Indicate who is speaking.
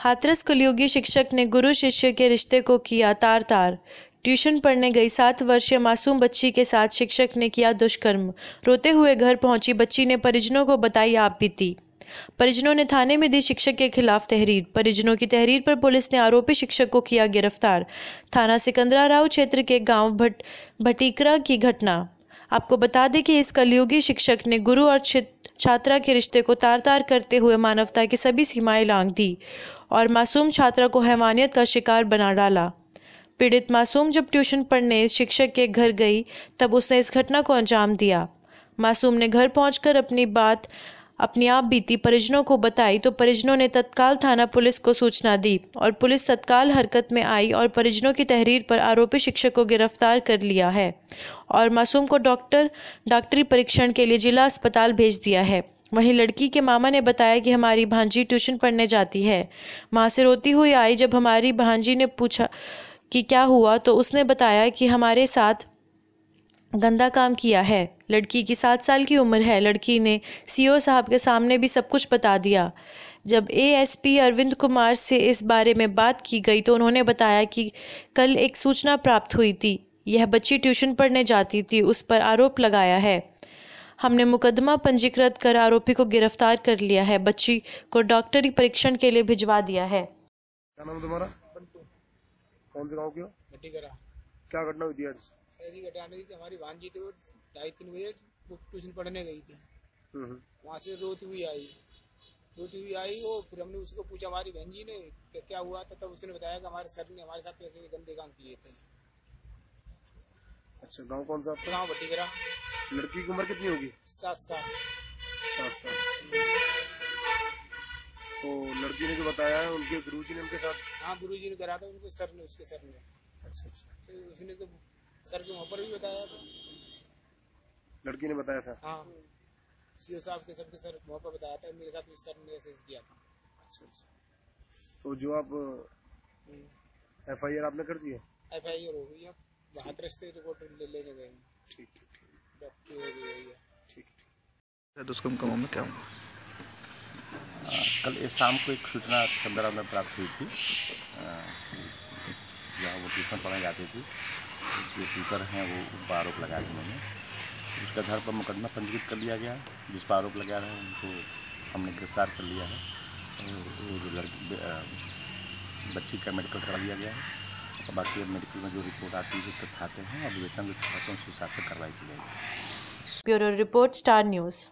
Speaker 1: हाथरस कलयुगी शिक्षक ने गुरु शिष्य के रिश्ते को किया तार तार ट्यूशन पढ़ने गई सात वर्षीय मासूम बच्ची के साथ शिक्षक ने किया दुष्कर्म। रोते हुए घर पहुँची, बच्ची ने परिजनों को बताई आप बीती। परिजनों ने थाने में दी शिक्षक के खिलाफ तहरीर। परिजनों की तहरीर पर पुलिस ने आरोपी शिक्षक को किया गिरफ़्तार। थाना सिकंदरा राव क्षेत्र के गाँव भट भटीकरा की घटना। आपको बता दें कि इस कलयुगी शिक्षक ने गुरु और छात्रा के रिश्ते को तार तार करते हुए मानवता की सभी सीमाएँ लांग दी और मासूम छात्रा को हैवानियत का शिकार बना डाला। पीड़ित मासूम जब ट्यूशन पढ़ने इस शिक्षक के घर गई, तब उसने इस घटना को अंजाम दिया। मासूम ने घर पहुंचकर अपनी बात अपनी आप बीती परिजनों को बताई तो परिजनों ने तत्काल थाना पुलिस को सूचना दी और पुलिस तत्काल हरकत में आई और परिजनों की तहरीर पर आरोपी शिक्षक को गिरफ़्तार कर लिया है और मासूम को डॉक्टर, डॉक्टरी परीक्षण के लिए जिला अस्पताल भेज दिया है। वहीं लड़की के मामा ने बताया कि हमारी भांजी ट्यूशन पढ़ने जाती है। माँ से रोती हुई आई जब हमारी भांजी ने पूछा कि क्या हुआ तो उसने बताया कि हमारे साथ गंदा काम किया है। लड़की की सात साल की उम्र है। लड़की ने सीओ साहब के सामने भी सब कुछ बता दिया। जब एएसपी अरविंद कुमार से इस बारे में बात की गई तो उन्होंने बताया कि कल एक सूचना प्राप्त हुई थी। यह बच्ची ट्यूशन पढ़ने जाती थी। उस पर आरोप लगाया है। हमने मुकदमा पंजीकृत कर आरोपी को गिरफ़्तार कर लिया है। बच्ची को डॉक्टरी परीक्षण के लिए भिजवा दिया है।
Speaker 2: क्या नाम तुम्हारा? कौन से गाँव की क्या घटना हुई थी आज?
Speaker 3: ऐसी घटना थी हमारी भांजी थी वो ढाई तीन बजे ट्यूशन पढ़ने गई थी।
Speaker 2: हम्म, हम्म।
Speaker 3: वहाँ से रोती हुई आई। रोती हुई आई वो फिर हमने उसको पूछा हमारी बहन जी ने कि क्या हुआ? था तब उसने बताया कि हमारे सर ने हमारे साथ कैसे गंदे काम किए थे।
Speaker 2: अच्छा गाँव कौन सा
Speaker 3: गाँव भट्टीगरा
Speaker 2: लड़की की उम्र कितनी होगी?
Speaker 3: सात साल।
Speaker 2: सात साल। तो लड़की ने जो बताया है उनके गुरु जी ने उनके साथ?
Speaker 3: हाँ गुरु जी ने करा था उनके सर ने उसके सर ने।
Speaker 2: अच्छा अच्छा।
Speaker 3: तो उसने तो सर के वहाँ पर भी बताया था।
Speaker 2: लड़की ने बताया था?
Speaker 3: हाँ। सीओ साहब के सबके सर वहाँ पर बताया था। मेरे साथ भी सर ने ऐसे किया था।
Speaker 2: अच्छा अच्छा। तो जो आप एफ़ आई आर आपने कर दी है?
Speaker 3: एफ़ आई आर हो। गई है बहादुर से रिपोर्ट ले लेने गए
Speaker 2: ठीक ठीक ठीक।
Speaker 3: डॉक्टर हो गई है।
Speaker 2: ठीक ठीक।
Speaker 4: दुष्कर्म का मामला क्या हुआ?
Speaker 5: कल इस शाम को एक सूचना चंद्रा में प्राप्त हुई थी। जहाँ वो ट्यूशन पढ़ने जाती थी। जो टीचर हैं वो उन पर आरोप लगाया उन्होंने उसके आधार पर मुकदमा पंजीकृत कर लिया गया, जिस पर आरोप लगा रहे हैं, उनको हमने गिरफ़्तार कर लिया है। और जो लड़की बच्ची का मेडिकल करा लिया गया है। और बाकी मेडिकल में जो रिपोर्ट आती है, उसके खाते हैं। और वेतन जो खाते हैं उस हिसाब से कार्रवाई की जाएगी।
Speaker 1: Bureau report, Star News.